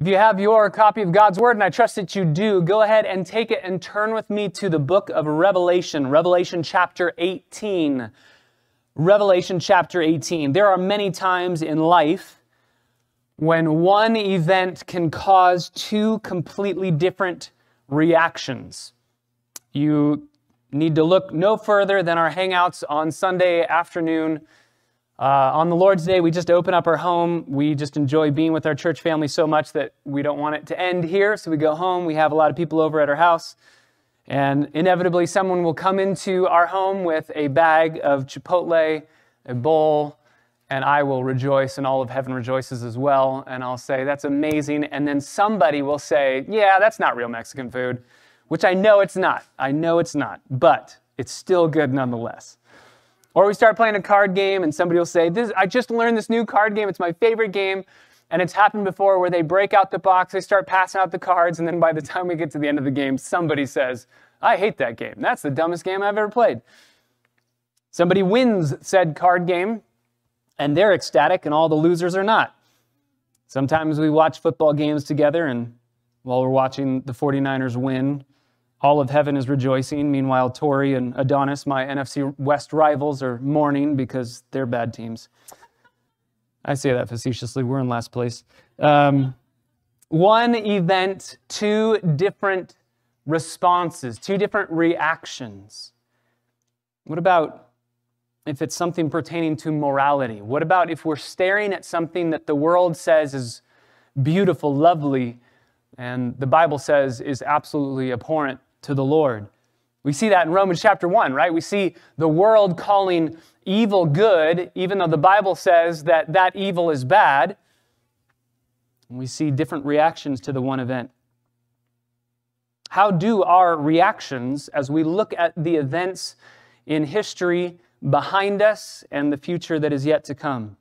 If you have your copy of God's Word, and I trust that you do, go ahead and take it and turn with me to the book of Revelation, Revelation chapter 18. Revelation chapter 18. There are many times in life when one event can cause two completely different reactions. You need to look no further than our hangouts on Sunday afternoon uh, on the Lord's Day, we just open up our home. We just enjoy being with our church family so much that we don't want it to end here. So we go home. We have a lot of people over at our house. And inevitably, someone will come into our home with a bag of Chipotle, a bowl, and I will rejoice, and all of heaven rejoices as well. And I'll say, That's amazing. And then somebody will say, Yeah, that's not real Mexican food, which I know it's not. I know it's not, but it's still good nonetheless. Or we start playing a card game and somebody will say, this, I just learned this new card game. It's my favorite game. And it's happened before where they break out the box, they start passing out the cards, and then by the time we get to the end of the game, somebody says, I hate that game. That's the dumbest game I've ever played. Somebody wins said card game, and they're ecstatic, and all the losers are not. Sometimes we watch football games together, and while we're watching the 49ers win, all of heaven is rejoicing. Meanwhile, Tori and Adonis, my NFC West rivals, are mourning because they're bad teams. I say that facetiously. We're in last place. Um, one event, two different responses, two different reactions. What about if it's something pertaining to morality? What about if we're staring at something that the world says is beautiful, lovely, and the Bible says is absolutely abhorrent to the Lord. We see that in Romans chapter 1, right? We see the world calling evil good, even though the Bible says that that evil is bad. We see different reactions to the one event. How do our reactions as we look at the events in history behind us and the future that is yet to come?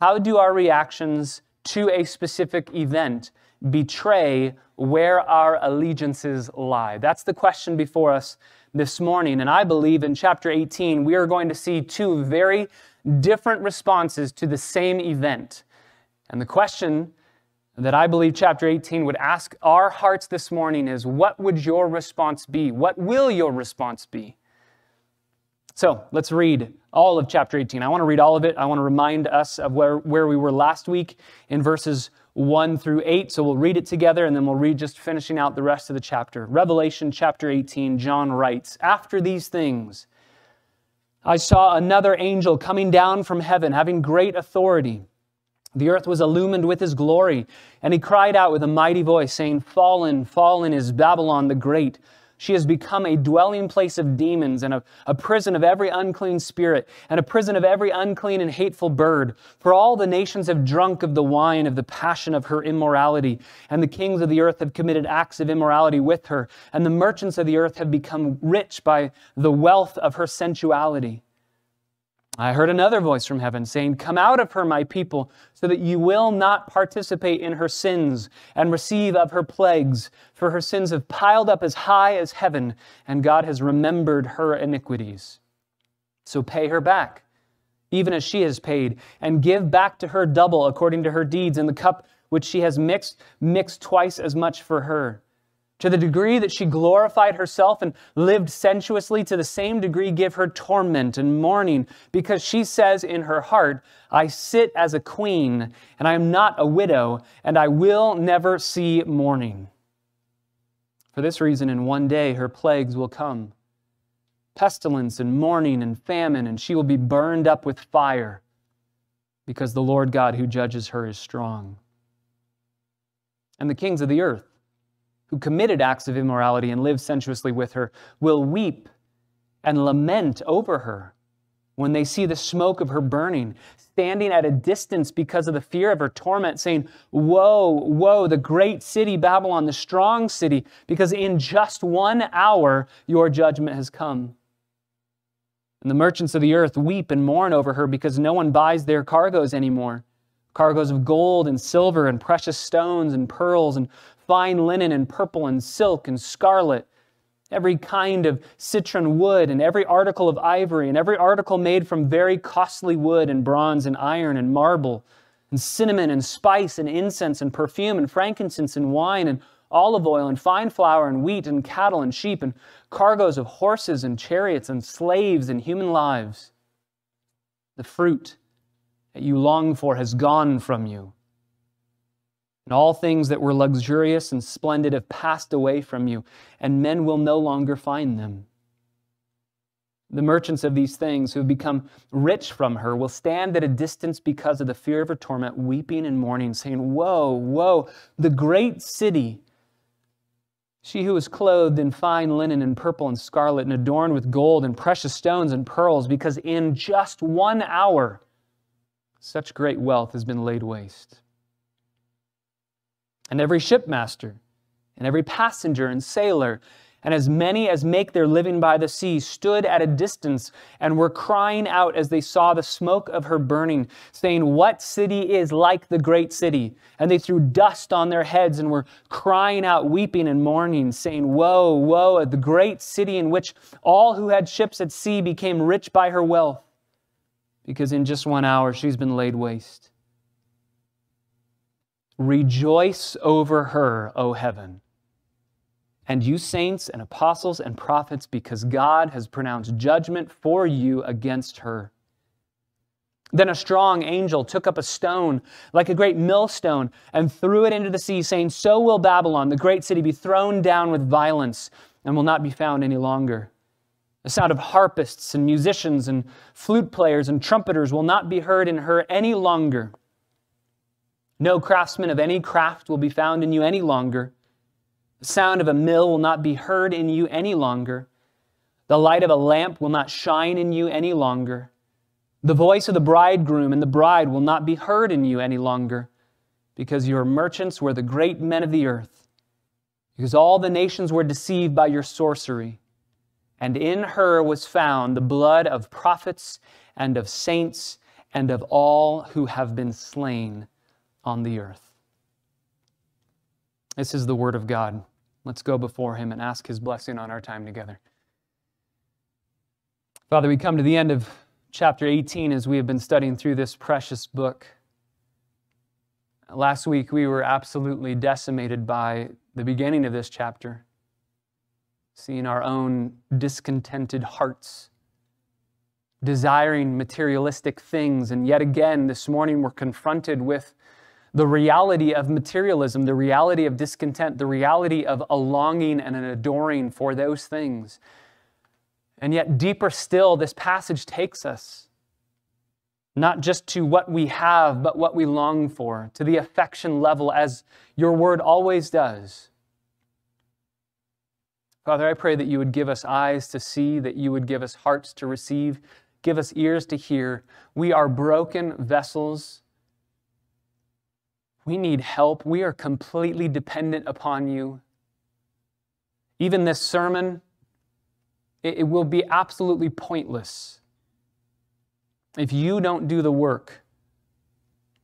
How do our reactions to a specific event betray where our allegiances lie? That's the question before us this morning. And I believe in chapter 18, we are going to see two very different responses to the same event. And the question that I believe chapter 18 would ask our hearts this morning is what would your response be? What will your response be? So let's read all of chapter 18. I want to read all of it. I want to remind us of where, where we were last week in verses 1 through 8. So we'll read it together and then we'll read just finishing out the rest of the chapter. Revelation chapter 18, John writes After these things, I saw another angel coming down from heaven, having great authority. The earth was illumined with his glory, and he cried out with a mighty voice, saying, Fallen, fallen is Babylon the Great she has become a dwelling place of demons and a, a, prison of every unclean spirit and a prison of every unclean and hateful bird. For all the nations have drunk of the wine of the passion of her immorality, and the kings of the earth have committed acts of immorality with her, and the merchants of the earth have become rich by the wealth of her sensuality. I heard another voice from heaven saying, Come out of her, my people, so that you will not participate in her sins and receive of her plagues, for her sins have piled up as high as heaven, and God has remembered her iniquities. So pay her back, even as she has paid, and give back to her double according to her deeds, and the cup which she has mixed, mix twice as much for her. To the degree that she glorified herself and lived sensuously, to the same degree give her torment and mourning, because she says in her heart, I sit as a queen, and I am not a widow, and I will never see mourning. For this reason, in one day her plagues will come pestilence and mourning and famine, and she will be burned up with fire, because the Lord God who judges her is strong. And the kings of the earth, who committed acts of immorality and lived sensuously with her will weep and lament over her when they see the smoke of her burning, standing at a distance because of the fear of her torment, saying, Woe, woe, the great city Babylon, the strong city, because in just one hour your judgment has come. And the merchants of the earth weep and mourn over her because no one buys their cargoes anymore cargoes of gold and silver and precious stones and pearls and fine linen and purple and silk and scarlet, every kind of citron wood and every article of ivory and every article made from very costly wood and bronze and iron and marble and cinnamon and spice and incense and perfume and frankincense and wine and olive oil and fine flour and wheat and cattle and sheep and cargoes of horses and chariots and slaves and human lives. The fruit that you long for has gone from you. And all things that were luxurious and splendid have passed away from you, and men will no longer find them. The merchants of these things who have become rich from her will stand at a distance because of the fear of her torment, weeping and mourning, saying, Woe, woe, the great city she who was clothed in fine linen and purple and scarlet and adorned with gold and precious stones and pearls, because in just one hour such great wealth has been laid waste. And every shipmaster and every passenger and sailor and as many as make their living by the sea stood at a distance and were crying out as they saw the smoke of her burning, saying, What city is like the great city? And they threw dust on their heads and were crying out, weeping and mourning, saying, Woe, woe, at the great city in which all who had ships at sea became rich by her wealth, because in just one hour she's been laid waste. Rejoice over her, O heaven and you saints and apostles and prophets, because God has pronounced judgment for you against her. Then a strong angel took up a stone, like a great millstone, and threw it into the sea, saying, So will Babylon, the great city, be thrown down with violence and will not be found any longer. The sound of harpists and musicians and flute players and trumpeters will not be heard in her any longer. No craftsman of any craft will be found in you any longer. The sound of a mill will not be heard in you any longer. The light of a lamp will not shine in you any longer. The voice of the bridegroom and the bride will not be heard in you any longer, because your merchants were the great men of the earth, because all the nations were deceived by your sorcery. And in her was found the blood of prophets and of saints and of all who have been slain on the earth. This is the word of God. Let's go before Him and ask His blessing on our time together. Father, we come to the end of chapter 18 as we have been studying through this precious book. Last week, we were absolutely decimated by the beginning of this chapter, seeing our own discontented hearts, desiring materialistic things. And yet again, this morning, we're confronted with the reality of materialism, the reality of discontent, the reality of a longing and an adoring for those things. And yet, deeper still, this passage takes us not just to what we have, but what we long for, to the affection level, as your word always does. Father, I pray that you would give us eyes to see, that you would give us hearts to receive, give us ears to hear. We are broken vessels we need help. We are completely dependent upon you. Even this sermon, it, it will be absolutely pointless if you don't do the work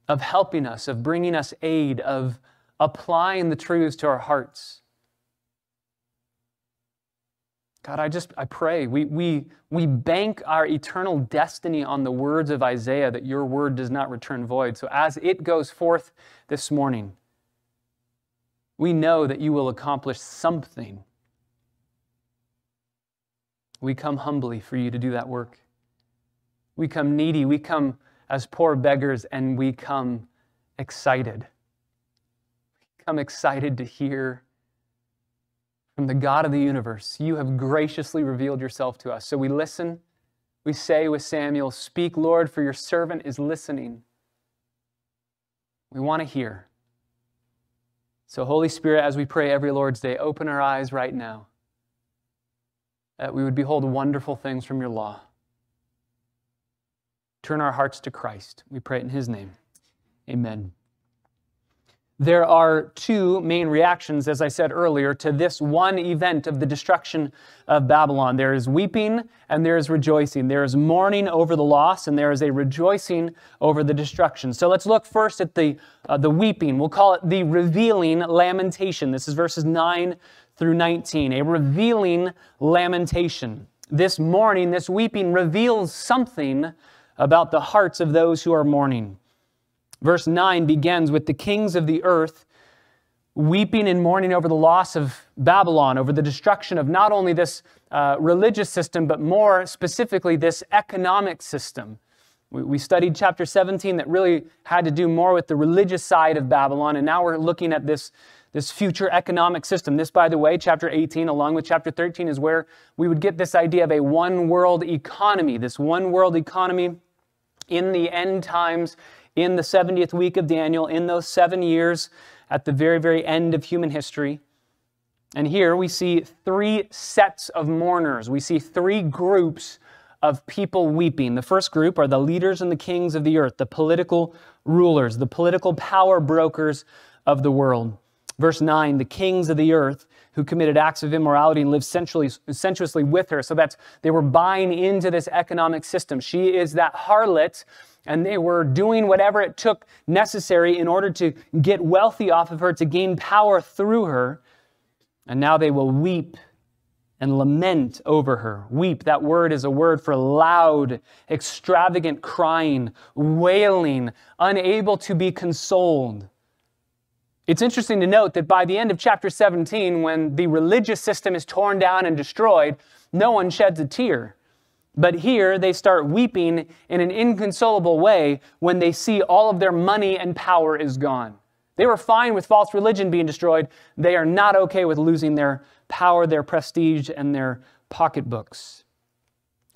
of helping us, of bringing us aid, of applying the truths to our hearts. God, I just I pray we we we bank our eternal destiny on the words of Isaiah that your word does not return void. So as it goes forth this morning, we know that you will accomplish something. We come humbly for you to do that work. We come needy, we come as poor beggars, and we come excited. We come excited to hear from the God of the universe. You have graciously revealed yourself to us. So we listen. We say with Samuel, Speak, Lord, for your servant is listening. We want to hear. So, Holy Spirit, as we pray every Lord's Day, open our eyes right now that we would behold wonderful things from your law. Turn our hearts to Christ. We pray it in his name. Amen there are two main reactions, as I said earlier, to this one event of the destruction of Babylon. There is weeping and there is rejoicing. There is mourning over the loss and there is a rejoicing over the destruction. So let's look first at the, uh, the weeping. We'll call it the revealing lamentation. This is verses 9 through 19. A revealing lamentation. This mourning, this weeping reveals something about the hearts of those who are mourning. Verse 9 begins with the kings of the earth weeping and mourning over the loss of Babylon, over the destruction of not only this uh, religious system, but more specifically, this economic system. We, we studied chapter 17 that really had to do more with the religious side of Babylon, and now we're looking at this, this future economic system. This, by the way, chapter 18, along with chapter 13, is where we would get this idea of a one world economy, this one world economy in the end times, in the 70th week of Daniel, in those seven years at the very, very end of human history. And here we see three sets of mourners. We see three groups of people weeping. The first group are the leaders and the kings of the earth, the political rulers, the political power brokers of the world. Verse 9, the kings of the earth who committed acts of immorality and lived sensuously with her. So that's, they were buying into this economic system. She is that harlot and they were doing whatever it took necessary in order to get wealthy off of her, to gain power through her. And now they will weep and lament over her. Weep, that word is a word for loud, extravagant crying, wailing, unable to be consoled. It's interesting to note that by the end of chapter 17, when the religious system is torn down and destroyed, no one sheds a tear. But here they start weeping in an inconsolable way when they see all of their money and power is gone. They were fine with false religion being destroyed. They are not okay with losing their power, their prestige, and their pocketbooks.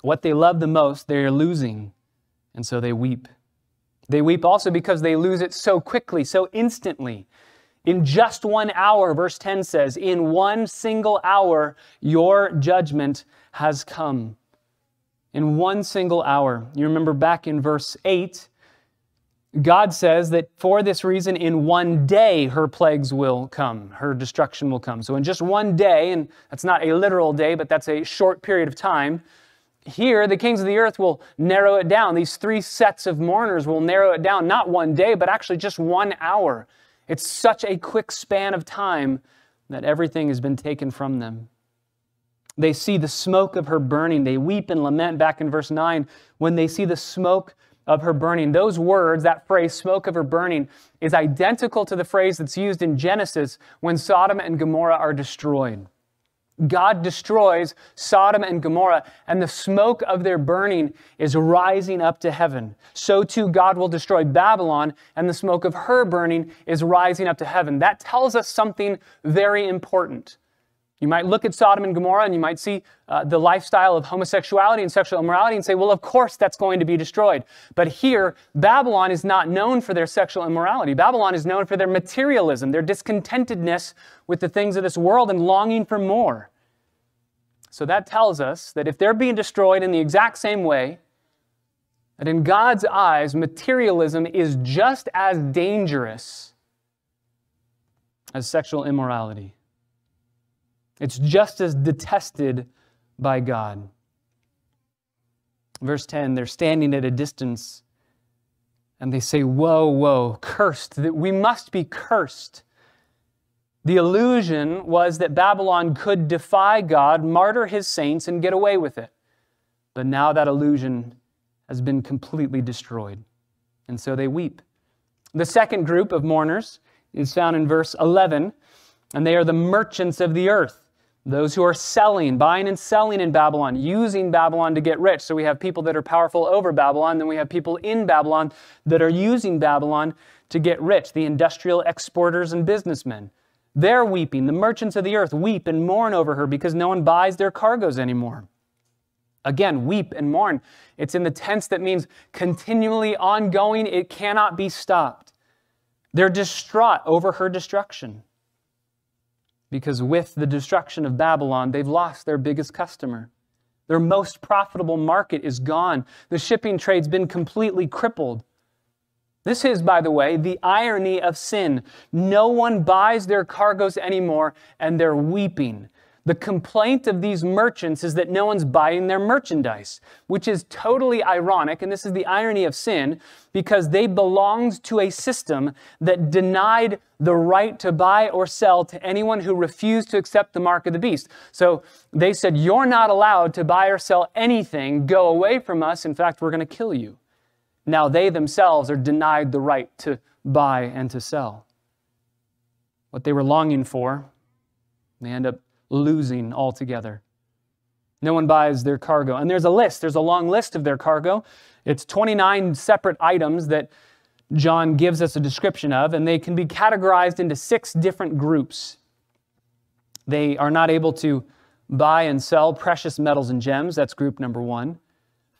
What they love the most, they are losing, and so they weep. They weep also because they lose it so quickly, so instantly. In just one hour, verse 10 says, in one single hour, your judgment has come in one single hour. You remember back in verse 8, God says that for this reason, in one day, her plagues will come, her destruction will come. So, in just one day, and that's not a literal day, but that's a short period of time, here the kings of the earth will narrow it down. These three sets of mourners will narrow it down, not one day, but actually just one hour. It's such a quick span of time that everything has been taken from them. They see the smoke of her burning. They weep and lament back in verse 9 when they see the smoke of her burning. Those words, that phrase, smoke of her burning, is identical to the phrase that's used in Genesis when Sodom and Gomorrah are destroyed. God destroys Sodom and Gomorrah, and the smoke of their burning is rising up to heaven. So too, God will destroy Babylon, and the smoke of her burning is rising up to heaven. That tells us something very important. You might look at Sodom and Gomorrah and you might see uh, the lifestyle of homosexuality and sexual immorality and say, well, of course that's going to be destroyed. But here, Babylon is not known for their sexual immorality. Babylon is known for their materialism, their discontentedness with the things of this world and longing for more. So that tells us that if they're being destroyed in the exact same way, that in God's eyes, materialism is just as dangerous as sexual immorality. It's just as detested by God. Verse 10 they're standing at a distance and they say, Woe, woe, cursed, that we must be cursed. The illusion was that Babylon could defy God, martyr his saints, and get away with it. But now that illusion has been completely destroyed. And so they weep. The second group of mourners is found in verse 11, and they are the merchants of the earth. Those who are selling, buying and selling in Babylon, using Babylon to get rich. So we have people that are powerful over Babylon, then we have people in Babylon that are using Babylon to get rich, the industrial exporters and businessmen. They're weeping. The merchants of the earth weep and mourn over her because no one buys their cargoes anymore. Again, weep and mourn. It's in the tense that means continually ongoing, it cannot be stopped. They're distraught over her destruction because with the destruction of Babylon, they've lost their biggest customer. Their most profitable market is gone. The shipping trade's been completely crippled. This is, by the way, the irony of sin. No one buys their cargoes anymore, and they're weeping. The complaint of these merchants is that no one's buying their merchandise, which is totally ironic, and this is the irony of sin, because they belonged to a system that denied the right to buy or sell to anyone who refused to accept the mark of the beast. So they said, You're not allowed to buy or sell anything. Go away from us. In fact, we're going to kill you. now they themselves are denied the right to buy and to sell. What they were longing for, they end up losing altogether. No one buys their cargo. And there's a list, there's a long list of their cargo. It's 29 separate items that John gives us a description of, and they can be categorized into six different groups. They are not able to buy and sell precious metals and gems, that's group number one.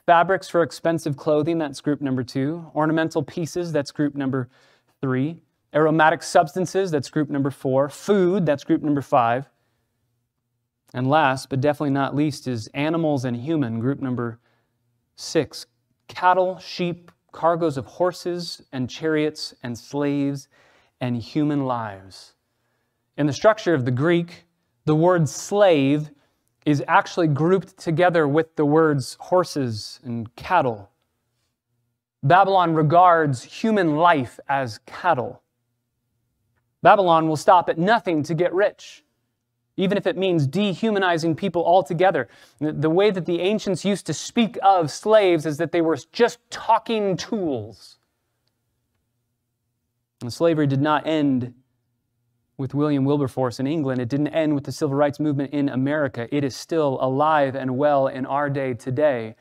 Fabrics for expensive clothing, that's group number two. Ornamental pieces, that's group number three. Aromatic substances, that's group number four. Food, that's group number five. And last, but definitely not least, is animals and human, group number six. Cattle, sheep, cargoes of horses and chariots and slaves and human lives. In the structure of the Greek, the word slave is actually grouped together with the words horses and cattle. Babylon regards human life as cattle. Babylon will stop at nothing to get rich even if it means dehumanizing people altogether. The way that the ancients used to speak of slaves is that they were just talking tools. And slavery did not end with William Wilberforce in England. It didn't end with the civil rights movement in America. It is still alive and well in our day today.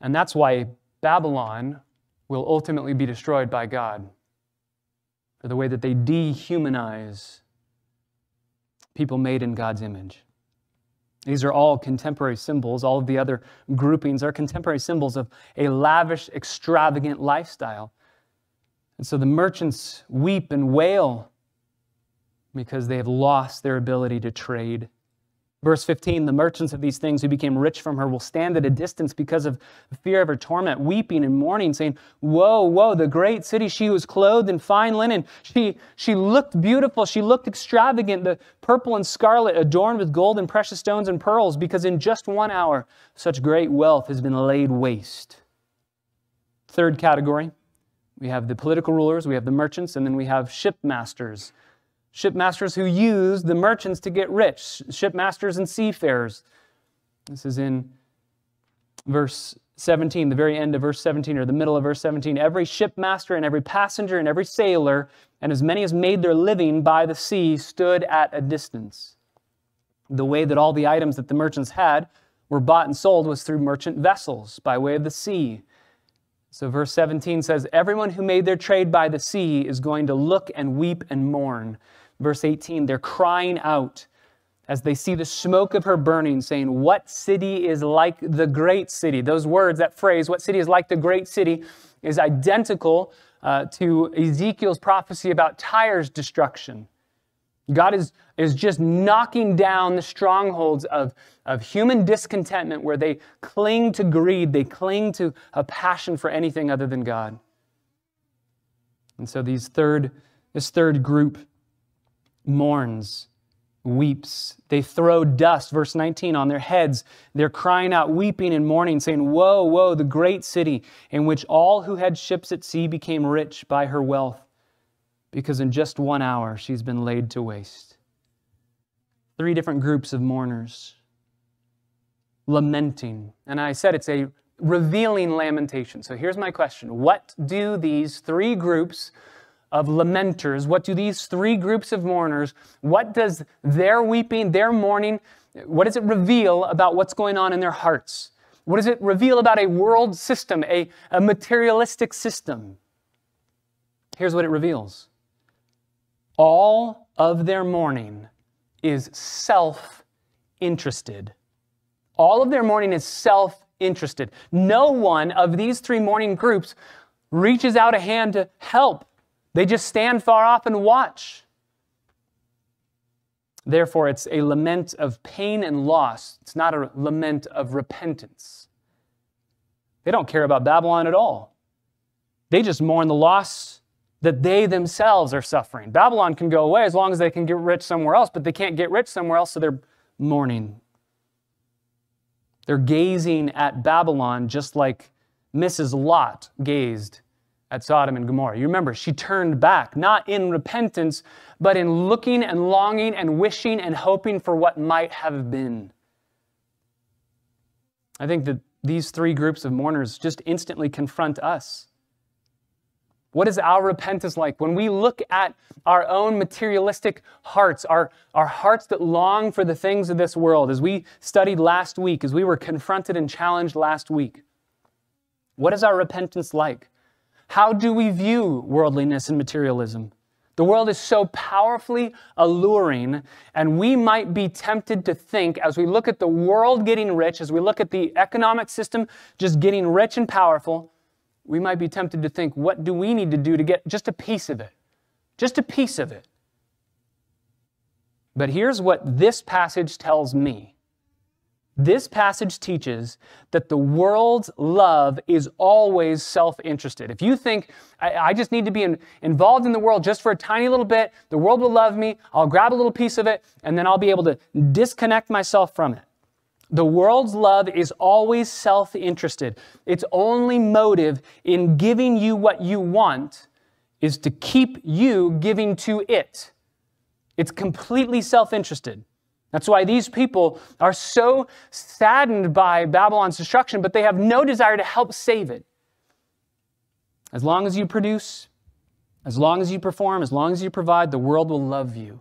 And that's why Babylon will ultimately be destroyed by God for the way that they dehumanize people made in God's image. These are all contemporary symbols. All of the other groupings are contemporary symbols of a lavish, extravagant lifestyle. And so the merchants weep and wail because they have lost their ability to trade. Verse 15 The merchants of these things who became rich from her will stand at a distance because of the fear of her torment, weeping and mourning, saying, Woe, woe, the great city. She was clothed in fine linen. She, she looked beautiful. She looked extravagant, the purple and scarlet, adorned with gold and precious stones and pearls, because in just one hour such great wealth has been laid waste. Third category we have the political rulers, we have the merchants, and then we have shipmasters shipmasters who used the merchants to get rich, shipmasters and seafarers. This is in verse 17, the very end of verse 17, or the middle of verse 17. Every shipmaster and every passenger and every sailor, and as many as made their living by the sea, stood at a distance. The way that all the items that the merchants had were bought and sold was through merchant vessels by way of the sea. So, verse 17 says, Everyone who made their trade by the sea is going to look and weep and mourn verse 18, they're crying out as they see the smoke of her burning, saying, What city is like the great city? Those words, that phrase, what city is like the great city, is identical uh, to Ezekiel's prophecy about Tyre's destruction. God is, is just knocking down the strongholds of, of human discontentment where they cling to greed, they cling to a passion for anything other than God. And so these third, this third group mourns, weeps. They throw dust, verse 19, on their heads. They're crying out, weeping and mourning, saying, Woe, woe, the great city in which all who had ships at sea became rich by her wealth, because in just one hour she's been laid to waste. Three different groups of mourners lamenting. And I said it's a revealing lamentation. So here's my question What do these three groups of lamenters, what do these three groups of mourners, what does their weeping, their mourning, what does it reveal about what's going on in their hearts? What does it reveal about a world system, a, a materialistic system? Here's what it reveals all of their mourning is self interested. All of their mourning is self interested. No one of these three mourning groups reaches out a hand to help they just stand far off and watch. Therefore, it's a lament of pain and loss. It's not a lament of repentance. They don't care about Babylon at all. They just mourn the loss that they themselves are suffering. Babylon can go away as long as they can get rich somewhere else, but they can't get rich somewhere else, so they're mourning. They're gazing at Babylon just like Mrs. Lot gazed at Sodom and Gomorrah. You remember, she turned back, not in repentance, but in looking and longing and wishing and hoping for what might have been. I think that these three groups of mourners just instantly confront us. What is our repentance like? When we look at our own materialistic hearts, our, our hearts that long for the things of this world, as we studied last week, as we were confronted and challenged last week, what is our repentance like? How do we view worldliness and materialism? The world is so powerfully alluring, and we might be tempted to think as we look at the world getting rich, as we look at the economic system just getting rich and powerful, we might be tempted to think, what do we need to do to get just a piece of it? Just a piece of it. But here's what this passage tells me. This passage teaches that the world's love is always self interested. If you think, I, I, just need to be in, involved in the world just for a tiny little bit, the world will love me, I'll grab a little piece of it, and then I'll be able to disconnect myself from it. The world's love is always self interested. Its only motive in giving you what you want is to keep you giving to it. It's completely self interested. That's why these people are so saddened by Babylon's destruction, but they have no desire to help save it. As long as you produce, as long as you perform, as long as you provide, the world will love you.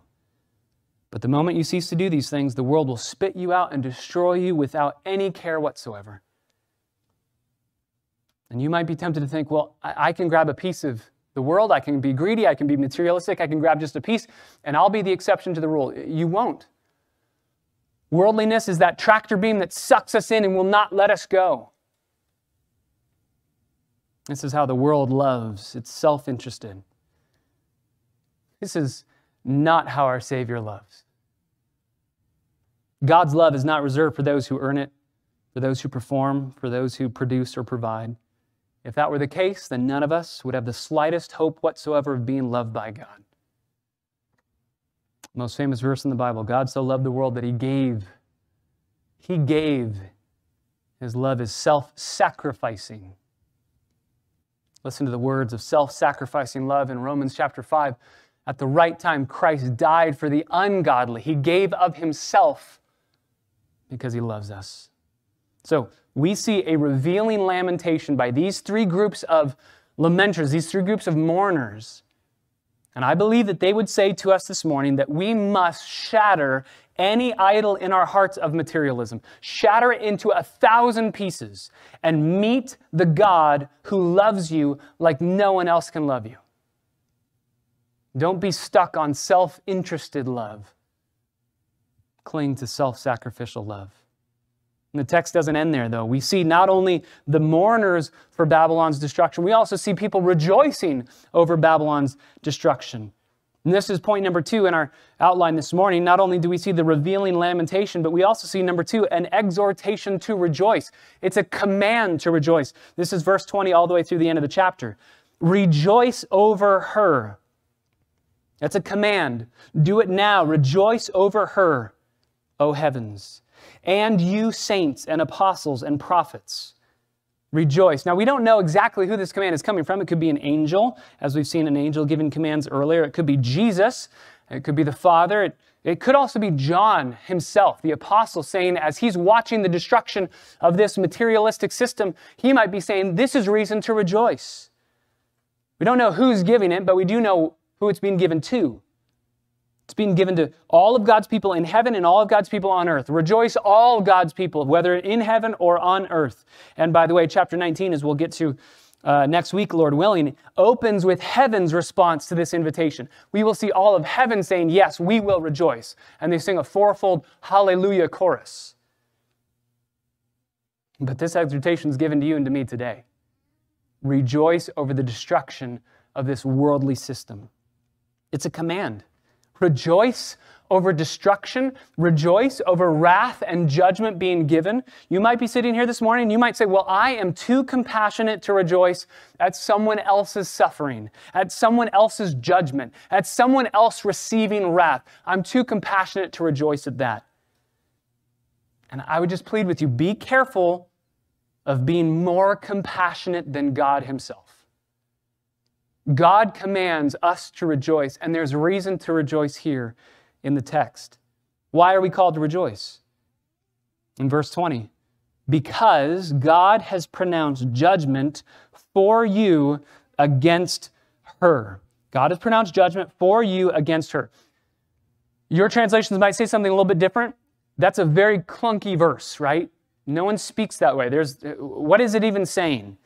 But the moment you cease to do these things, the world will spit you out and destroy you without any care whatsoever. And you might be tempted to think, well, I, can grab a piece of the world, I can be greedy, I can be materialistic, I can grab just a piece, and I'll be the exception to the rule. You won't. Worldliness is that tractor beam that sucks us in and will not let us go. This is how the world loves. It's self interested. This is not how our Savior loves. God's love is not reserved for those who earn it, for those who perform, for those who produce or provide. If that were the case, then none of us would have the slightest hope whatsoever of being loved by God. Most famous verse in the Bible God so loved the world that he gave. He gave. His love is self sacrificing. Listen to the words of self sacrificing love in Romans chapter 5. At the right time, Christ died for the ungodly. He gave of himself because he loves us. So we see a revealing lamentation by these three groups of lamenters, these three groups of mourners. And I believe that they would say to us this morning that we must shatter any idol in our hearts of materialism, shatter it into a thousand pieces, and meet the God who loves you like no one else can love you. Don't be stuck on self interested love. Cling to self sacrificial love. And the text doesn't end there, though. We see not only the mourners for Babylon's destruction, we also see people rejoicing over Babylon's destruction. And this is point number two in our outline this morning. Not only do we see the revealing lamentation, but we also see number two, an exhortation to rejoice. It's a command to rejoice. This is verse 20 all the way through the end of the chapter. Rejoice over her. That's a command. Do it now. Rejoice over her, O heavens. And you, saints and apostles and prophets, rejoice. Now, we don't know exactly who this command is coming from. It could be an angel, as we've seen an angel giving commands earlier. It could be Jesus. It could be the Father. It, it could also be John himself, the apostle, saying, as he's watching the destruction of this materialistic system, he might be saying, This is reason to rejoice. We don't know who's giving it, but we do know who it's being given to. It's being given to all of God's people in heaven and all of God's people on earth. Rejoice, all God's people, whether in heaven or on earth. And by the way, chapter 19, as we'll get to uh, next week, Lord willing, opens with heaven's response to this invitation. We will see all of heaven saying, Yes, we will rejoice. And they sing a fourfold hallelujah chorus. But this exhortation is given to you and to me today. Rejoice over the destruction of this worldly system. It's a command. Rejoice over destruction, rejoice over wrath and judgment being given. You might be sitting here this morning you might say, Well, I am too compassionate to rejoice at someone else's suffering, at someone else's judgment, at someone else receiving wrath. I'm too compassionate to rejoice at that. And I would just plead with you be careful of being more compassionate than God Himself. God commands us to rejoice, and there's reason to rejoice here in the text. Why are we called to rejoice? In verse 20, because God has pronounced judgment for you against her. God has pronounced judgment for you against her. Your translations might say something a little bit different. That's a very clunky verse, right? No one speaks that way. There's what is it even saying?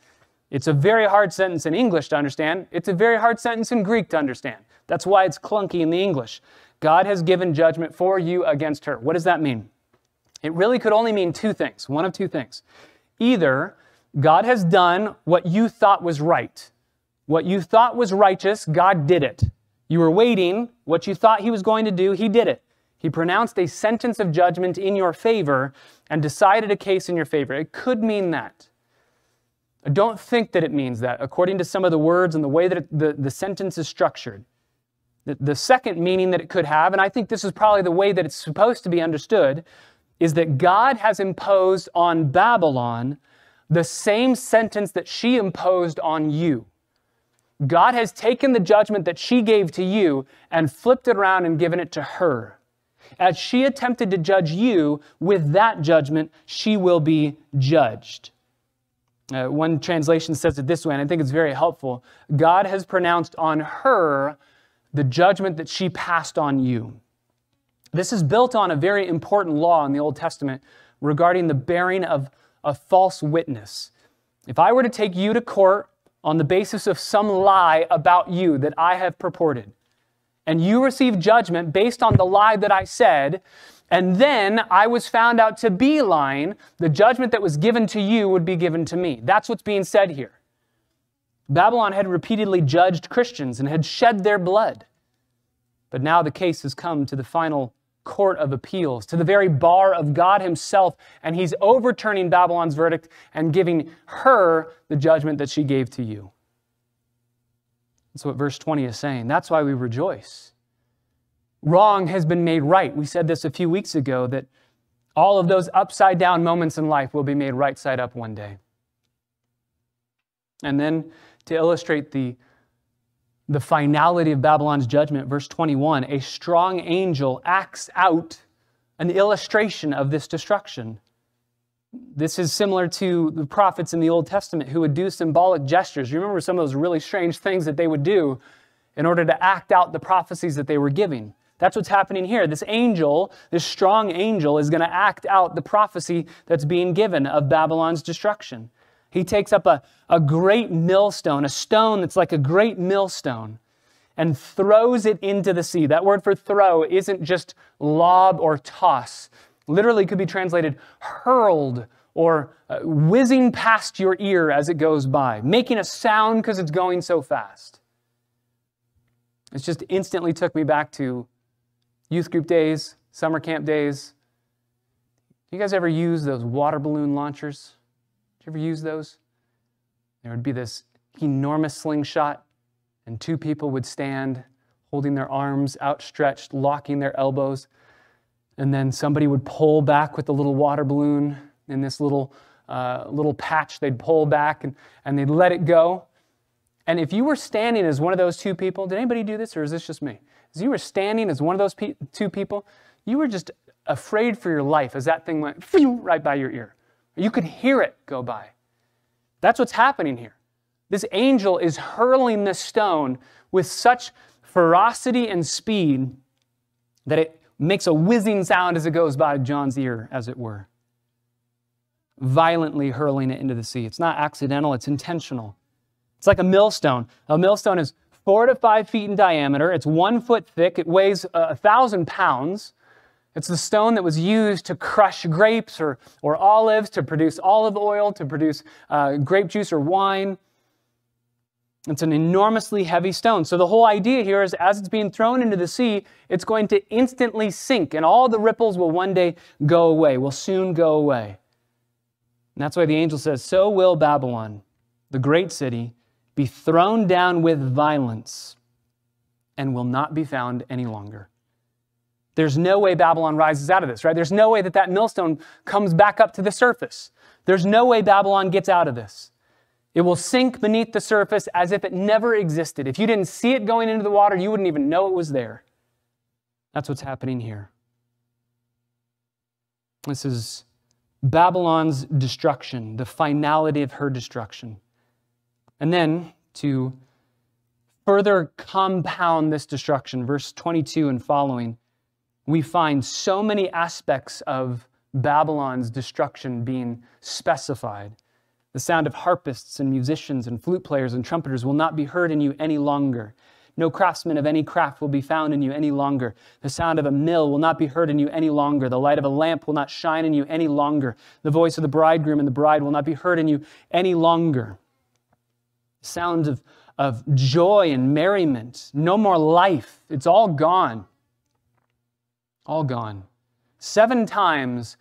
It's a very hard sentence in English to understand. It's a very hard sentence in Greek to understand. That's why it's clunky in the English. God has given judgment for you against her. What does that mean? It really could only mean two things, one of two things. Either God has done what you thought was right. What you thought was righteous, God did it. You were waiting, what you thought He was going to do, He did it. He pronounced a sentence of judgment in your favor and decided a case in your favor. It could mean that. Don't think that it means that, according to some of the words and the way that it, the, the sentence is structured. The, the second meaning that it could have, and I think this is probably the way that it's supposed to be understood, is that God has imposed on Babylon the same sentence that she imposed on you. God has taken the judgment that she gave to you and flipped it around and given it to her. As she attempted to judge you with that judgment, she will be judged. Uh, one translation says it this way, and I think it's very helpful. God has pronounced on her the judgment that she passed on you. This is built on a very important law in the Old Testament regarding the bearing of a false witness. If I were to take you to court on the basis of some lie about you that I have purported, and you receive judgment based on the lie that I said, and then I was found out to be lying, the judgment that was given to you would be given to me. That's what's being said here. Babylon had repeatedly judged Christians and had shed their blood. But now the case has come to the final court of appeals, to the very bar of God Himself, and He's overturning Babylon's verdict and giving her the judgment that she gave to you. That's what verse 20 is saying. That's why we rejoice. Wrong has been made right. We said this a few weeks ago that all of those upside down moments in life will be made right side up one day. And then to illustrate the, the finality of Babylon's judgment, verse 21 a strong angel acts out an illustration of this destruction. This is similar to the prophets in the Old Testament who would do symbolic gestures. You remember some of those really strange things that they would do in order to act out the prophecies that they were giving. That's what's happening here. This angel, this strong angel, is going to act out the prophecy that's being given of Babylon's destruction. He takes up a, a great millstone, a stone that's like a great millstone, and throws it into the sea. That word for throw isn't just lob or toss, literally could be translated hurled or uh, whizzing past your ear as it goes by, making a sound because it's going so fast. It just instantly took me back to youth group days, summer camp days. You guys ever use those water balloon launchers? Did you ever use those? There would be this enormous slingshot, and two people would stand holding their arms outstretched, locking their elbows and then somebody would pull back with the little water balloon in this little, uh, little patch. They'd pull back and, and they'd let it go. And if you were standing as one of those two people, did anybody do this or is this just me? As you were standing as one of those pe- two people, you were just afraid for your life as that thing went right by your ear. You could hear it go by. That's what's happening here. This angel is hurling this stone with such ferocity and speed that it makes a whizzing sound as it goes by John's ear, as it were, violently hurling it into the sea. It's not accidental, it's intentional. It's like a millstone. A millstone is four to five feet in diameter, it's one foot thick, it weighs a thousand pounds. It's the stone that was used to crush grapes or, or olives, to produce olive oil, to produce uh, grape juice or wine. It's an enormously heavy stone. So the whole idea here is as it's being thrown into the sea, it's going to instantly sink, and all the ripples will one day go away, will soon go away. And that's why the angel says, So will Babylon, the great city, be thrown down with violence and will not be found any longer. There's no way Babylon rises out of this, right? There's no way that that millstone comes back up to the surface. There's no way Babylon gets out of this. It will sink beneath the surface as if it never existed. If you didn't see it going into the water, you wouldn't even know it was there. That's what's happening here. This is Babylon's destruction, the finality of her destruction. And then to further compound this destruction, verse 22 and following, we find so many aspects of Babylon's destruction being specified. The sound of harpists and musicians and flute players and trumpeters will not be heard in you any longer. No craftsman of any craft will be found in you any longer. The sound of a mill will not be heard in you any longer. The light of a lamp will not shine in you any longer. The voice of the bridegroom and the bride will not be heard in you any longer. Sounds of, of joy and merriment. No more life. It's all gone. All gone. Seven times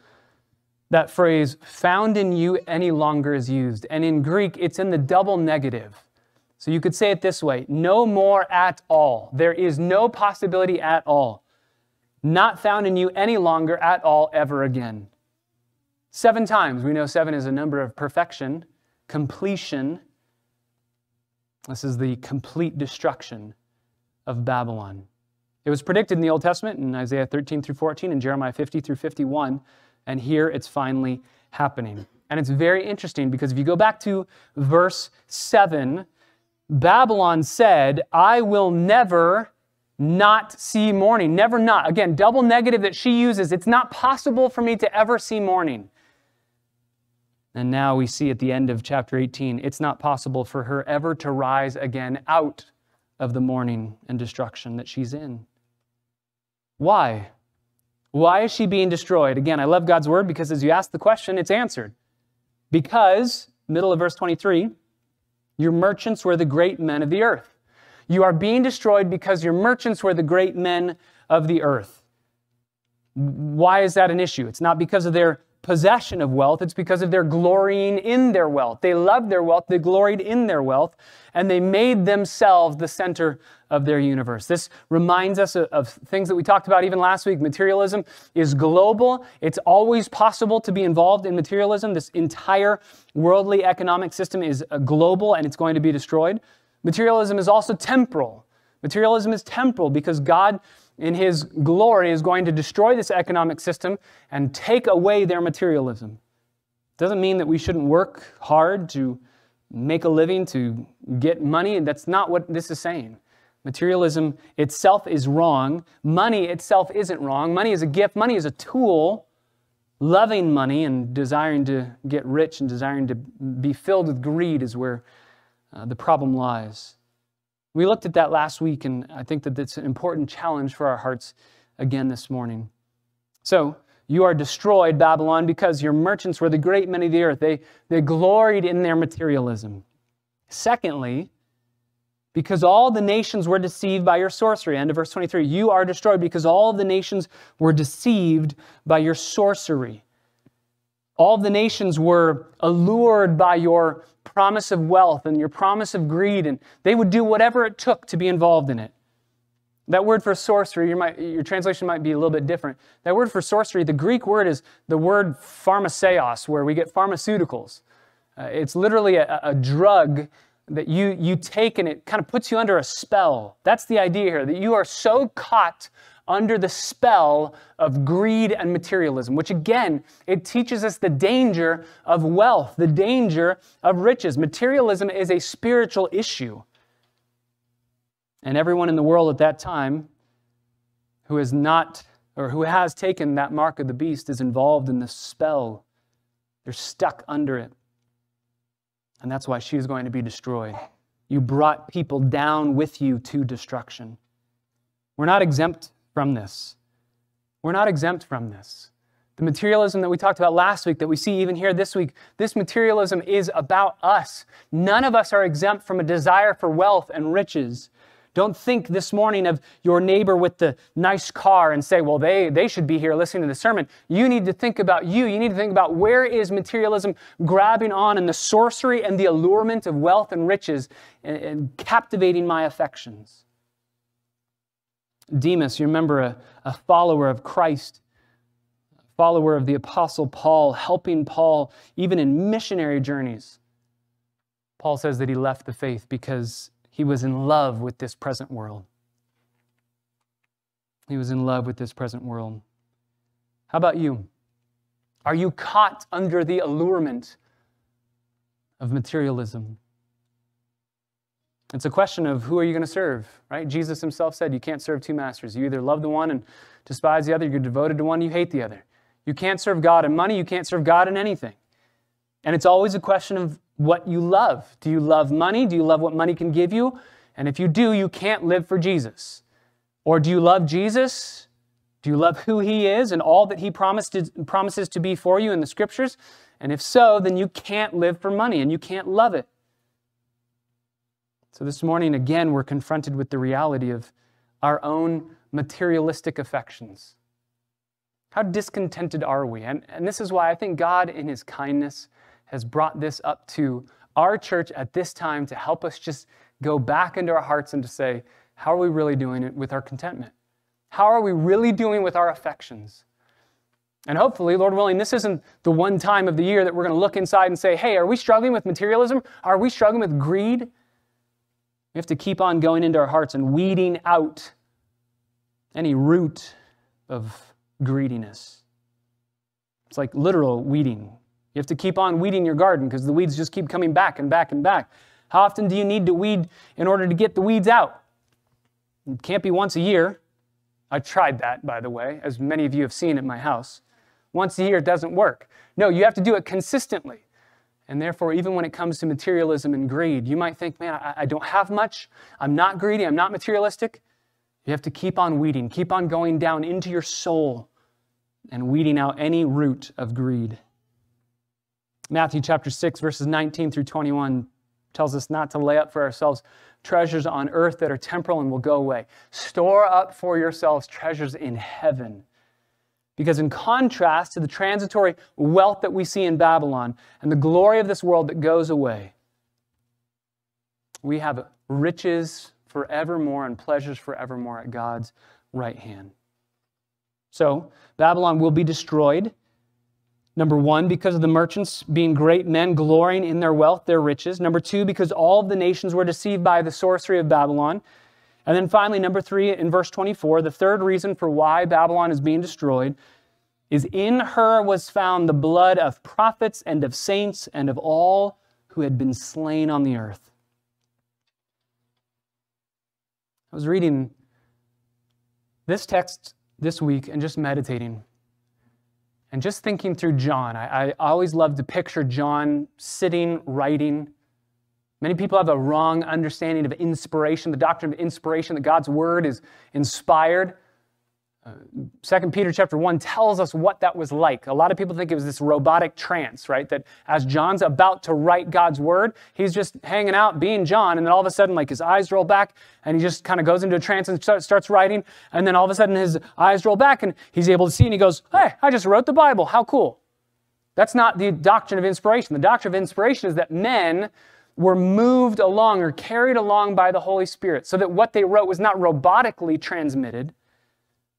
that phrase, found in you any longer, is used. And in Greek, it's in the double negative. So you could say it this way no more at all. There is no possibility at all. Not found in you any longer at all, ever again. Seven times. We know seven is a number of perfection, completion. This is the complete destruction of Babylon. It was predicted in the Old Testament in Isaiah 13 through 14 and Jeremiah 50 through 51, and here it's finally happening. And it's very interesting because if you go back to verse 7, Babylon said, I will never not see mourning. Never not. Again, double negative that she uses. It's not possible for me to ever see mourning. And now we see at the end of chapter 18, it's not possible for her ever to rise again out of the mourning and destruction that she's in. Why? Why is she being destroyed? Again, I love God's word because as you ask the question, it's answered. Because, middle of verse 23, your merchants were the great men of the earth. You are being destroyed because your merchants were the great men of the earth. Why is that an issue? It's not because of their possession of wealth, it's because of their glorying in their wealth. They loved their wealth, they gloried in their wealth, and they made themselves the center of their universe. This reminds us of, of, things that we talked about even last week. Materialism is global, it's always possible to be involved in materialism. This entire worldly economic system is uh, global and it's going to be destroyed. Materialism is also temporal. Materialism is temporal because God in his glory is going to destroy this economic system and take away their materialism. Doesn't mean that we shouldn't work hard to make a living, to get money. That's not what this is saying. Materialism itself is wrong. Money itself isn't wrong. Money is a gift, money is a tool. Loving money and desiring to get rich and desiring to be filled with greed is where uh, the problem lies. We looked at that last week, and I think that it's an important challenge for our hearts again this morning. So, you are destroyed, Babylon, because your merchants were the great men of the earth. They, they gloried in their materialism. Secondly, because all the nations were deceived by your sorcery. End of verse 23. You are destroyed because all the nations were deceived by your sorcery. All the nations were allured by your promise of wealth and your promise of greed, and they would do whatever it took to be involved in it. That word for sorcery, your, your translation might be a little bit different. That word for sorcery, the Greek word is the word pharmaceos, where we get pharmaceuticals. Uh, it's literally a, a drug that you, you take and it kind of puts you under a spell. That's the idea here, that you are so caught under the spell of greed and materialism, which again, it teaches us the danger of wealth, the danger of riches. Materialism is a spiritual issue. And everyone in the world at that time who is not or who has taken that mark of the beast is involved in the spell. They're stuck under it. And that's why she is going to be destroyed. You brought people down with you to destruction. We're not exempt from this. We're not exempt from this. The materialism that we talked about last week, that we see even here this week, this materialism is about us. None of us are exempt from a desire for wealth and riches. Don't think this morning of your neighbor with the nice car and say, well, they, they should be here listening to the sermon. You need to think about you. You need to think about where is materialism grabbing on and the sorcery and the allurement of wealth and riches and, and captivating my affections. Demas, you remember a, a follower of Christ, follower of the Apostle Paul, helping Paul even in missionary journeys. Paul says that he left the faith because he was in love with this present world. He was in love with this present world. How about you? Are you caught under the allurement of materialism? It's a question of who are you going to serve, right? Jesus himself said you can't serve two masters. You either love the one and despise the other, you're devoted to one, you hate the other. You can't serve God in money, you can't serve God in anything. And it's always a question of what you love. Do you love money? Do you love what money can give you? And if you do, you can't live for Jesus. Or do you love Jesus? Do you love who he is and all that he promised promises to be for you in the scriptures? And if so, then you can't live for money and you can't love it. So this morning, again, we're confronted with the reality of our own materialistic affections. How discontented are we? And, and this is why I think God, in his kindness, has brought this up to our church at this time to help us just go back into our hearts and to say, how are we really doing it with our contentment? How are we really doing with our affections? And hopefully, Lord willing, this isn't the one time of the year that we're going to look inside and say, hey, are we struggling with materialism? Are we struggling with greed? We have to keep on going into our hearts and weeding out any root of greediness. It's like literal weeding. You have to keep on weeding your garden because the weeds just keep coming back and back and back. How often do you need to weed in order to get the weeds out? It can't be once a year. I tried that, by the way, as many of you have seen at my house. Once a year doesn't work. No, you have to do it consistently. And therefore, even when it comes to materialism and greed, you might think, man, I, I, don't have much. I'm not greedy. I'm not materialistic. You have to keep on weeding, keep on going down into your soul and weeding out any root of greed. Matthew chapter 6, verses 19 through 21 tells us not to lay up for ourselves treasures on earth that are temporal and will go away. Store up for yourselves treasures in heaven. Because, in contrast to the transitory wealth that we see in Babylon and the glory of this world that goes away, we have riches forevermore and pleasures forevermore at God's right hand. So, Babylon will be destroyed Number one, because of the merchants being great men, glorying in their wealth, their riches. Number two, because all of the nations were deceived by the sorcery of Babylon. And then finally, number three, in verse 24, the third reason for why Babylon is being destroyed is in her was found the blood of prophets and of saints and of all who had been slain on the earth. I was reading this text this week and just meditating. And just thinking through John, I, I always love to picture John sitting, writing. Many people have a wrong understanding of inspiration, the doctrine of inspiration, that God's word is inspired. Uh, Second Peter chapter 1 tells us what that was like. A lot of people think it was this robotic trance, right? That as John's about to write God's word, he's just hanging out, being John, and then all of a sudden, like his eyes roll back, and he just kind of goes into a trance and starts writing, and then all of a sudden his eyes roll back, and he's able to see, and he goes, Hey, I just wrote the Bible. How cool. That's not the doctrine of inspiration. The doctrine of inspiration is that men were moved along or carried along by the Holy Spirit, so that what they wrote was not robotically transmitted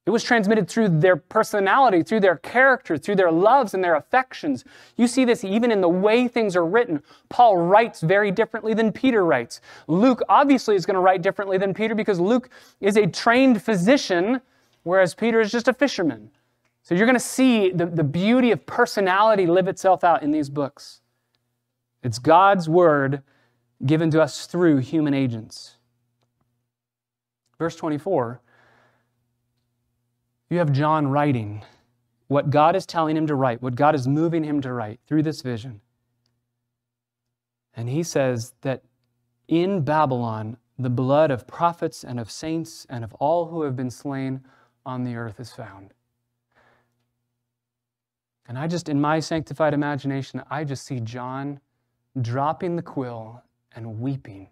it was transmitted through their personality, through their character, through their loves and their affections. You see this even in the way things are written. Paul writes very differently than Peter writes. Luke obviously is going to write differently than Peter because Luke is a trained physician, whereas Peter is just a fisherman. So you're going to see the, the beauty of personality live itself out in these books. It's God's word given to us through human agents. Verse 24 you have John writing what God is telling him to write, what God is moving him to write through this vision. And he says that in Babylon, the blood of prophets and of saints and of all who have been slain on the earth is found. And I just, in my sanctified imagination, I just see John dropping the quill and weeping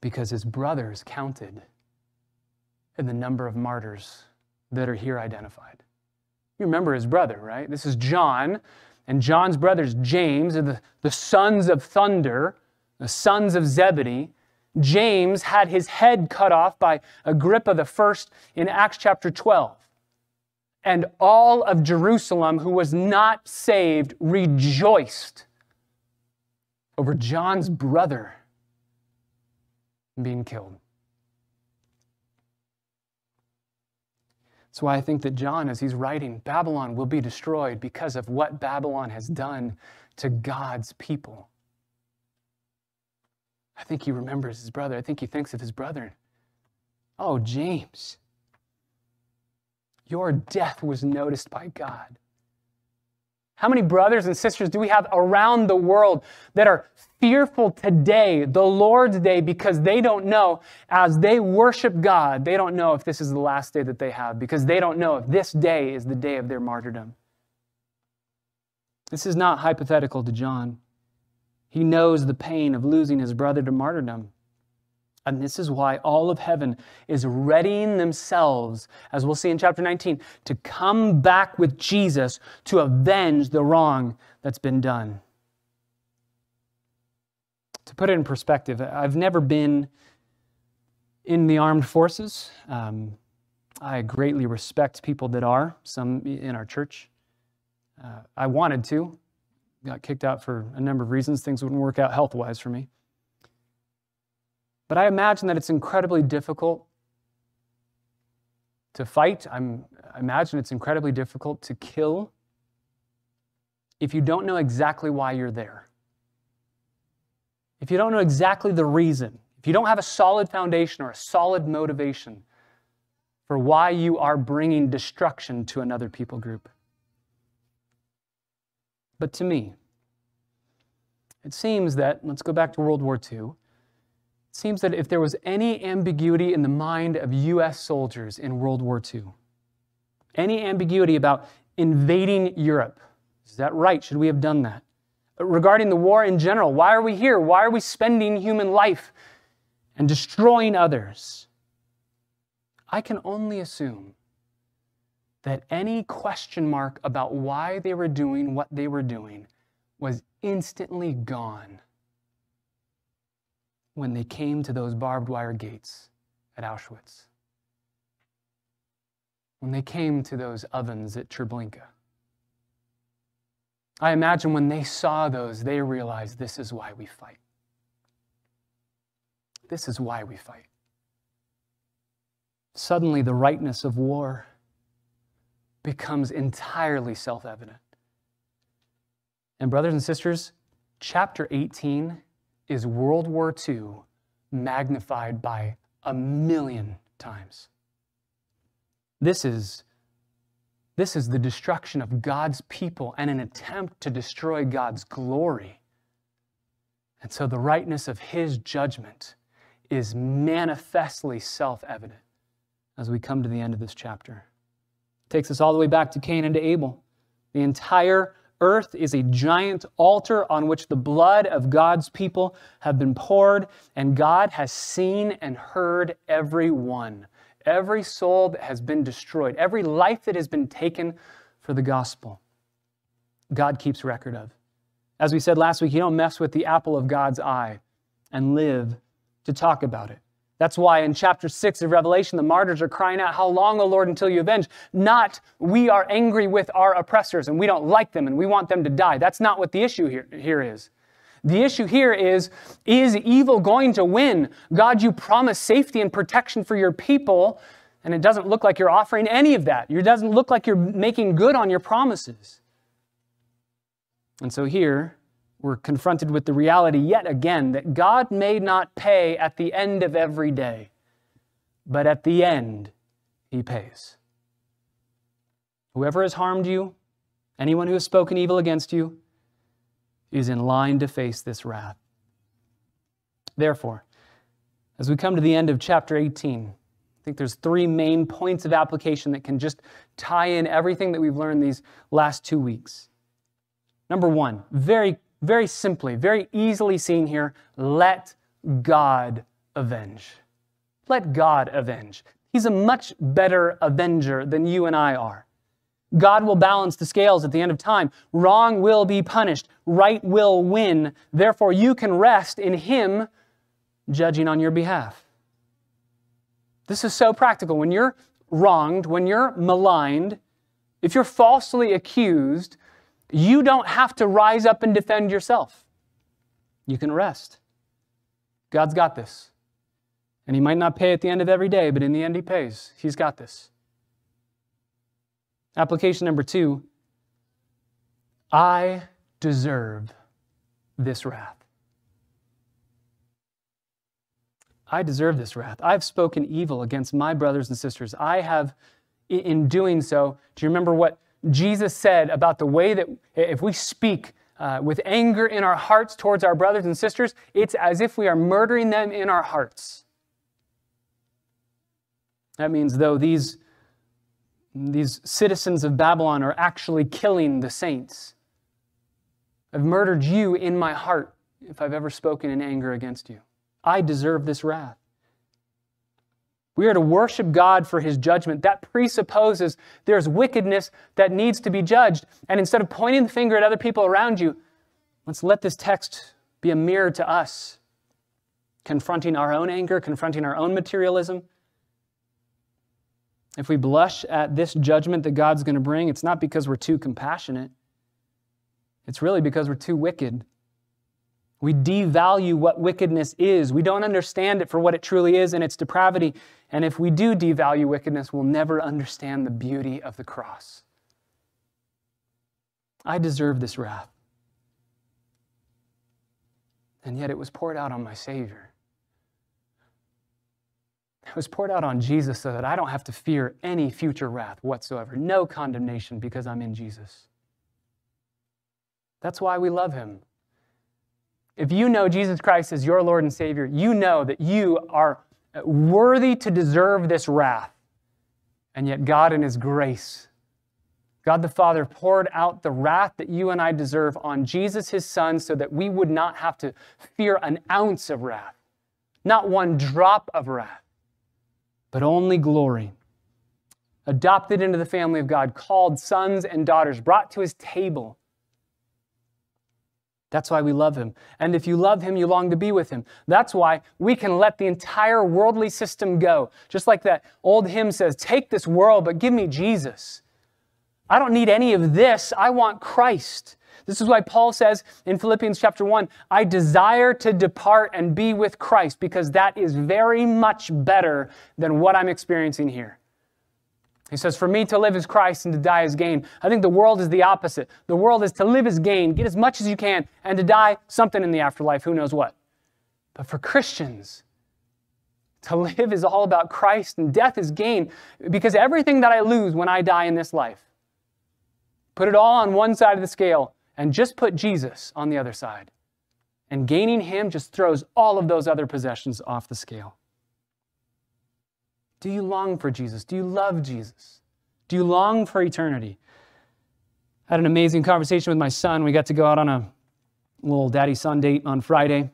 because his brothers counted in the number of martyrs that are here identified. You remember his brother, right? This is John, and John's brothers, James, are the, the sons of thunder, the sons of Zebedee. James had his head cut off by Agrippa the first in Acts chapter 12. And all of Jerusalem who was not saved rejoiced over John's brother being killed. That's why I think that John, as he's writing, Babylon will be destroyed because of what Babylon has done to God's people. I think he remembers his brother. I think he thinks of his brother. Oh, James, your death was noticed by God. How many brothers and sisters do we have around the world that are fearful today, the Lord's day, because they don't know, as they worship God, they don't know if this is the last day that they have, because they don't know if this day is the day of their martyrdom. This is not hypothetical to John. He knows the pain of losing his brother to martyrdom. And this is why all of heaven is readying themselves, as we'll see in chapter 19, to come back with Jesus to avenge the wrong that's been done. To put it in perspective, I've never been in the armed forces. Um, I greatly respect people that are, some in our church. Uh, I wanted to, got kicked out for a number of reasons. Things wouldn't work out health wise for me. But I imagine that it's incredibly difficult to fight. I'm, I imagine it's incredibly difficult to kill if you don't know exactly why you're there. If you don't know exactly the reason, if you don't have a solid foundation or a solid motivation for why you are bringing destruction to another people group. But to me, it seems that, let's go back to World War II seems that if there was any ambiguity in the mind of U.S. soldiers in World War II, any ambiguity about invading Europe, is that right? Should we have done that? Regarding the war in general, why are we here? Why are we spending human life and destroying others? I can only assume that any question mark about why they were doing what they were doing was instantly gone when they came to those barbed wire gates at Auschwitz, when they came to those ovens at Treblinka. I imagine when they saw those, they realized this is why we fight. This is why we fight. Suddenly, the rightness of war becomes entirely self evident. And, brothers and sisters, chapter 18 is World War II magnified by a million times. This is, this is the destruction of God's people and an attempt to destroy God's glory. And so the rightness of his judgment is manifestly self evident as we come to the end of this chapter. It takes us all the way back to Cain and to Abel. The entire earth is a giant altar on which the blood of God's people have been poured, and God has seen and heard every one, every soul that has been destroyed, every life that has been taken for the gospel. God keeps record of. As we said last week, you don't mess with the apple of God's eye and live to talk about it. That's why in chapter 6 of Revelation, the martyrs are crying out, How long, O Lord, until you avenge? Not, we are angry with our oppressors and we don't like them and we want them to die. That's not what the issue here, here is. The issue here is Is evil going to win? God, you promise safety and protection for your people, and it doesn't look like you're offering any of that. It doesn't look like you're making good on your promises. And so here, we're confronted with the reality yet again that God may not pay at the end of every day, but at the end, He pays. Whoever has harmed you, anyone who has spoken evil against you, is in line to face this wrath. Therefore, as we come to the end of chapter 18, I think there's three main points of application that can just tie in everything that we've learned these last two weeks. Number one, very very simply, very easily seen here let God avenge. Let God avenge. He's a much better avenger than you and I are. God will balance the scales at the end of time. Wrong will be punished. Right will win. Therefore, you can rest in Him judging on your behalf. This is so practical. When you're wronged, when you're maligned, if you're falsely accused, you don't have to rise up and defend yourself. You can rest. God's got this. And He might not pay at the end of every day, but in the end, He pays. He's got this. Application number two I deserve this wrath. I deserve this wrath. I've spoken evil against my brothers and sisters. I have, in doing so, do you remember what Jesus said about the way that if we speak uh, with anger in our hearts towards our brothers and sisters, it's as if we are murdering them in our hearts. That means, though, these, these citizens of Babylon are actually killing the saints. I've murdered you in my heart if I've ever spoken in anger against you. I deserve this wrath. We are to worship God for his judgment. That presupposes there's wickedness that needs to be judged. And instead of pointing the finger at other people around you, let's let this text be a mirror to us, confronting our own anger, confronting our own materialism. If we blush at this judgment that God's going to bring, it's not because we're too compassionate. It's really because we're too wicked. We devalue what wickedness is. We don't understand it for what it truly is and its depravity. And if we do devalue wickedness, we'll never understand the beauty of the cross. I deserve this wrath. And yet it was poured out on my Savior. It was poured out on Jesus so that I don't have to fear any future wrath whatsoever, no condemnation because I'm in Jesus. That's why we love him. If you know Jesus Christ as your Lord and Savior, you know that you are worthy to deserve this wrath. And yet, God, in His grace, God the Father poured out the wrath that you and I deserve on Jesus, His Son, so that we would not have to fear an ounce of wrath, not one drop of wrath, but only glory. Adopted into the family of God, called sons and daughters, brought to His table that's why we love him. And if you love him, you long to be with him. That's why we can let the entire worldly system go. Just like that old hymn says, Take this world, but give me Jesus. I don't need any of this. I want Christ. This is why Paul says in Philippians chapter 1, I desire to depart and be with Christ because that is very much better than what I'm experiencing here. He says, For me to live is Christ and to die is gain. I think the world is the opposite. The world is to live as gain, get as much as you can, and to die something in the afterlife, who knows what. But for Christians, to live is all about Christ and death is gain because everything that I lose when I die in this life, put it all on one side of the scale and just put Jesus on the other side. And gaining Him just throws all of those other possessions off the scale. Do you long for Jesus? Do you love Jesus? Do you long for eternity? I had an amazing conversation with my son. We got to go out on a little daddy son date on Friday.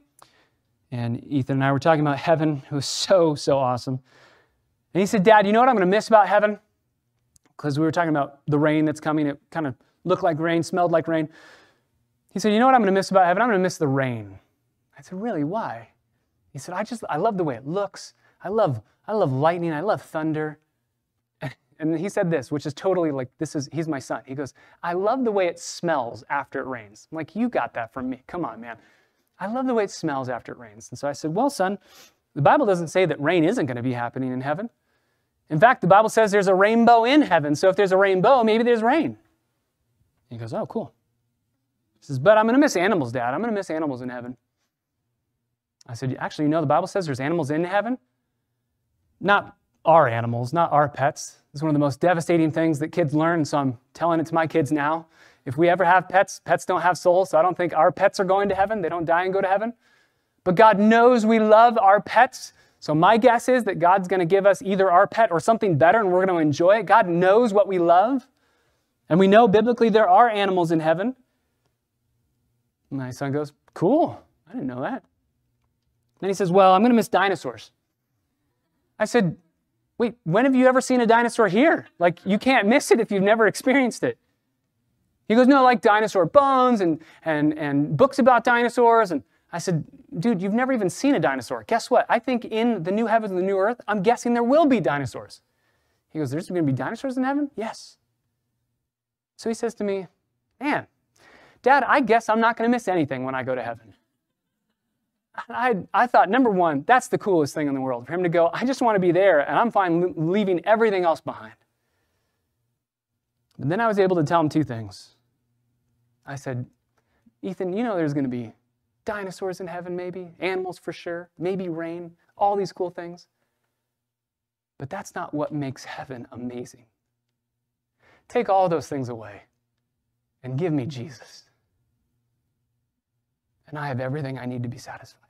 And Ethan and I were talking about heaven. It was so, so awesome. And he said, Dad, you know what I'm going to miss about heaven? Because we were talking about the rain that's coming. It kind of looked like rain, smelled like rain. He said, You know what I'm going to miss about heaven? I'm going to miss the rain. I said, Really? Why? He said, I just, I love the way it looks. I love I love lightning. I love thunder. And he said this, which is totally like, this is, he's my son. He goes, I love the way it smells after it rains. I'm like, you got that from me. Come on, man. I love the way it smells after it rains. And so I said, well, son, the Bible doesn't say that rain isn't going to be happening in heaven. In fact, the Bible says there's a rainbow in heaven. So if there's a rainbow, maybe there's rain. He goes, oh, cool. He says, but I'm going to miss animals, Dad. I'm going to miss animals in heaven. I said, actually, you know, the Bible says there's animals in heaven not our animals, not our pets. It's one of the most devastating things that kids learn, so I'm telling it to my kids now. If we ever have pets, pets don't have souls, so I don't think our pets are going to heaven. They don't die and go to heaven. But God knows we love our pets. So my guess is that God's going to give us either our pet or something better and we're going to enjoy it. God knows what we love. And we know biblically there are animals in heaven. My son goes, Cool. I didn't know that. Then he says, Well, I'm going to miss dinosaurs. I said, Wait, when have you ever seen a dinosaur here? Like, you can't miss it if you've never experienced it. He goes, No, like dinosaur bones and, and, and books about dinosaurs. And I said, Dude, you've never even seen a dinosaur. Guess what? I think in the new heavens and the new earth, I'm guessing there will be dinosaurs. He goes, There's going to be dinosaurs in heaven? Yes. So he says to me, Man, Dad, I guess I'm not going to miss anything when I go to heaven. I, I thought, number one, that's the coolest thing in the world for him to go, I just want to be there and I'm fine leaving everything else behind. And then I was able to tell him two things. I said, Ethan, you know there's going to be dinosaurs in heaven, maybe, animals for sure, maybe rain, all these cool things. But that's not what makes heaven amazing. Take all those things away and give me Jesus. And I have everything I need to be satisfied.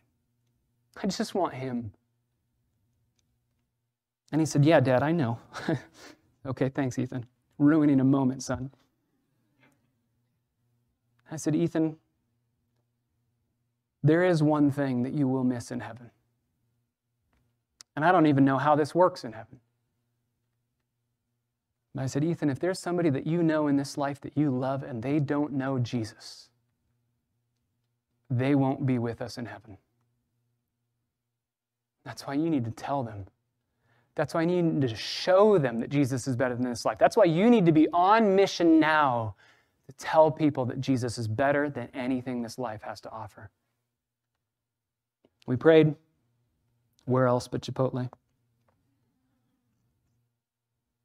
I just want Him. And he said, Yeah, Dad, I know. okay, thanks, Ethan. Ruining a moment, son. I said, Ethan, there is one thing that you will miss in heaven. And I don't even know how this works in heaven. But I said, Ethan, if there's somebody that you know in this life that you love and they don't know Jesus, they won't be with us in heaven. That's why you need to tell them. That's why you need to show them that Jesus is better than this life. That's why you need to be on mission now to tell people that Jesus is better than anything this life has to offer. We prayed. Where else but Chipotle?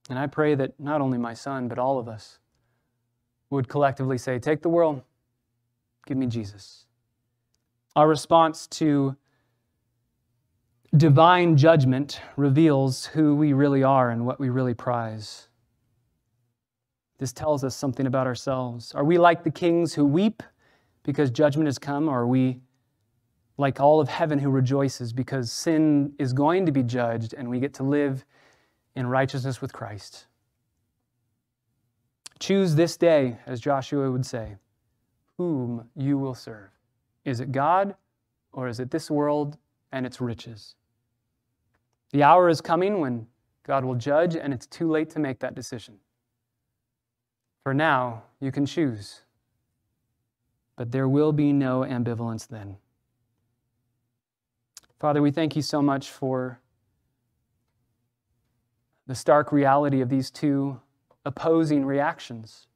And I pray that not only my son, but all of us would collectively say, Take the world, give me Jesus. Our response to divine judgment reveals who we really are and what we really prize. This tells us something about ourselves. Are we like the kings who weep because judgment has come, or are we like all of heaven who rejoices because sin is going to be judged and we get to live in righteousness with Christ? Choose this day, as Joshua would say, whom you will serve. Is it God or is it this world and its riches? The hour is coming when God will judge, and it's too late to make that decision. For now, you can choose, but there will be no ambivalence then. Father, we thank you so much for the stark reality of these two opposing reactions.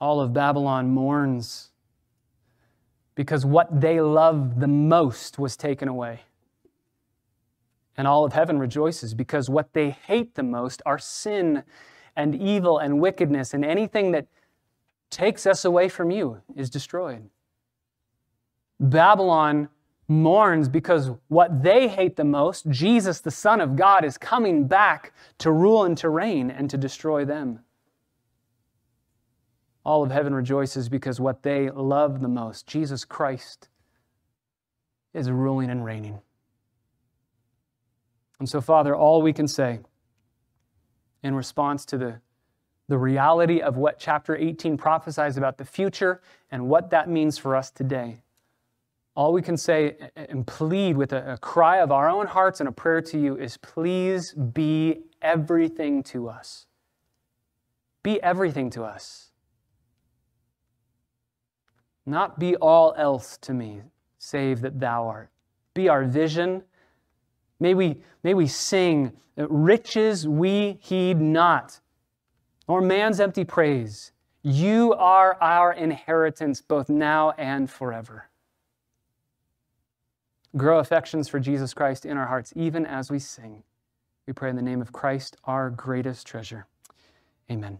All of Babylon mourns because what they loved the most was taken away. And all of heaven rejoices because what they hate the most are sin and evil and wickedness, and anything that takes us away from you is destroyed. Babylon mourns because what they hate the most, Jesus, the Son of God, is coming back to rule and to reign and to destroy them. All of heaven rejoices because what they love the most, Jesus Christ, is ruling and reigning. And so, Father, all we can say in response to the, the reality of what chapter 18 prophesies about the future and what that means for us today. All we can say and plead with a, a cry of our own hearts and a prayer to you is please be everything to us. Be everything to us. Not be all else to me, save that thou art. Be our vision May we, may we sing, uh, riches we heed not, nor man's empty praise. You are our inheritance both now and forever. Grow affections for Jesus Christ in our hearts, even as we sing. We pray in the name of Christ, our greatest treasure. Amen.